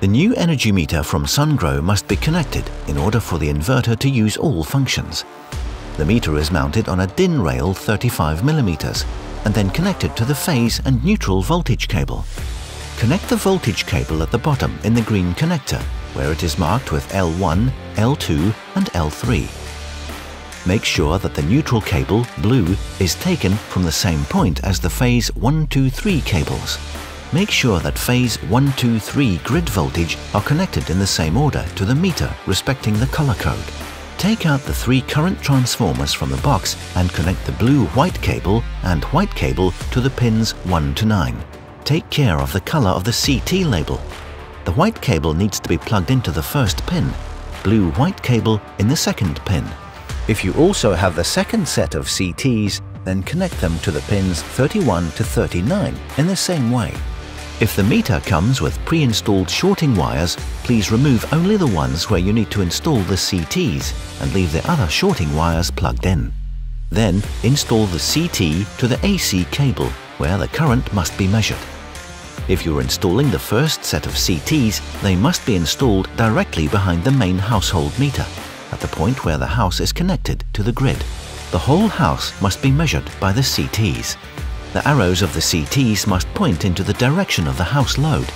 The new energy meter from Sungrow must be connected in order for the inverter to use all functions. The meter is mounted on a DIN rail 35mm and then connected to the phase and neutral voltage cable. Connect the voltage cable at the bottom in the green connector, where it is marked with L1, L2 and L3. Make sure that the neutral cable, blue, is taken from the same point as the phase 123 cables. Make sure that phase 123 grid voltage are connected in the same order to the meter respecting the color code. Take out the three current transformers from the box and connect the blue-white cable and white cable to the pins 1 to 9. Take care of the color of the CT label. The white cable needs to be plugged into the first pin, blue-white cable in the second pin. If you also have the second set of CTs, then connect them to the pins 31 to 39 in the same way. If the meter comes with pre-installed shorting wires, please remove only the ones where you need to install the CTs and leave the other shorting wires plugged in. Then install the CT to the AC cable where the current must be measured. If you're installing the first set of CTs, they must be installed directly behind the main household meter, at the point where the house is connected to the grid. The whole house must be measured by the CTs. The arrows of the CTs must point into the direction of the house load.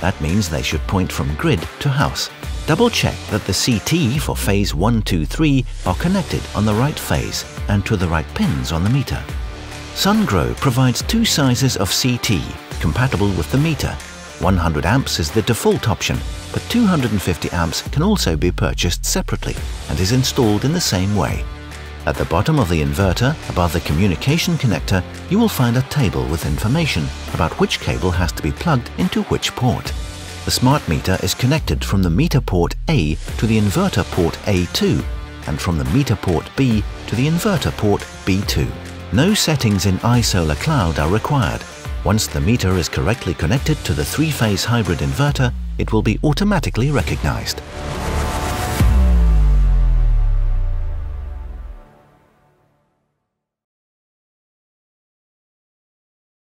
That means they should point from grid to house. Double check that the CT for phase 1, 2, 3 are connected on the right phase and to the right pins on the meter. Sungrow provides two sizes of CT compatible with the meter. 100 amps is the default option, but 250 amps can also be purchased separately and is installed in the same way. At the bottom of the inverter, above the communication connector, you will find a table with information about which cable has to be plugged into which port. The smart meter is connected from the meter port A to the inverter port A2 and from the meter port B to the inverter port B2. No settings in iSolarCloud are required. Once the meter is correctly connected to the three-phase hybrid inverter, it will be automatically recognized.